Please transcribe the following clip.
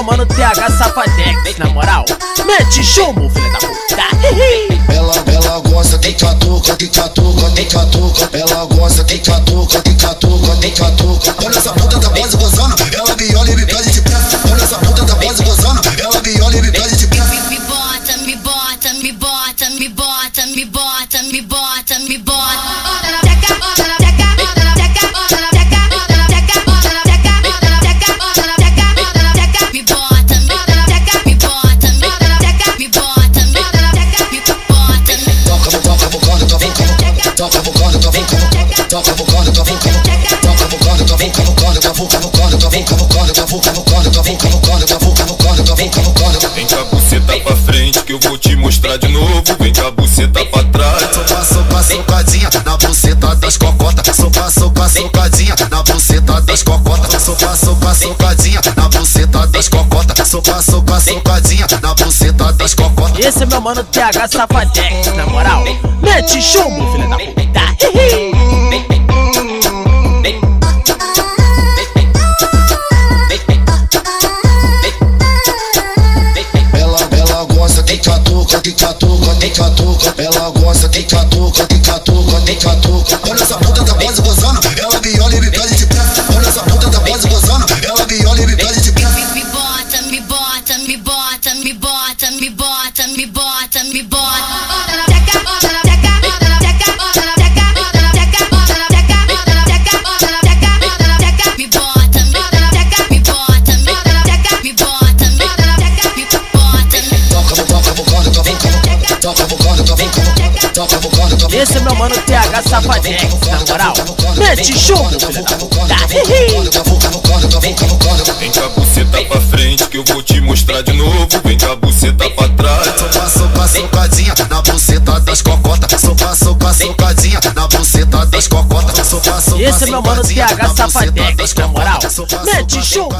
TH Safadex, na moral. Mete chumbo, filha da puta. Ela, ela gosta de catuca, de catuca, de catuca. Ela gosta de catuca, de catuca, de catuca. Olha essa puta da base gozando, ela me olha e me pede de pé. Olha essa puta da base gozando, ela me olha e me pede de pé. Me bota, me bota, me bota, Tô cavucando, tô vem cavucando, tô cavucando, tô vem cavucando, tô cavucando, tô vem cavucando, tô tá tá cavucando, tô vem cavucando, tô tá cavucando, tô vem cavucando, tô cavucando, tô vem cavucando. Vem com a buceta pra frente que eu vou te mostrar de novo. Vem com a buceta pra trás. Sopa, sopa, socadinha na buceta das cocotas. Sopa, sopa, socadinha na buceta das cocotas. Sopa, sopa, socadinha na buceta das cocotas. Sopa, sopa, socadinha na buceta das cocotas. Esse é meu mano TH Safadec, na moral. Mete chumbo, filha da puta. Ela, ela gosta de catuca, de catuca, de catuca. Ela gosta de catuca, de catuca, de catuca. Olha essa puta da base gozando, ela me olha e me pede de pé. Olha essa puta da base gozando, ela me olha e me pede de pé. Me bota, me bota, me bota, me bota, me bota, me bota, me bota. Esse é meu mano TH Safadex, na moral. Mete chumbo. Vem com a buceta pra frente que eu vou te mostrar de novo. Vem com a buceta pra trás. Soca, soca, socadinha na buceta das cocotas. Soca, soca, socadinha na buceta das cocotas. Soca, soca, Esse é meu mano socadinha TH na buceta Safadex, das na moral. Mete chumbo,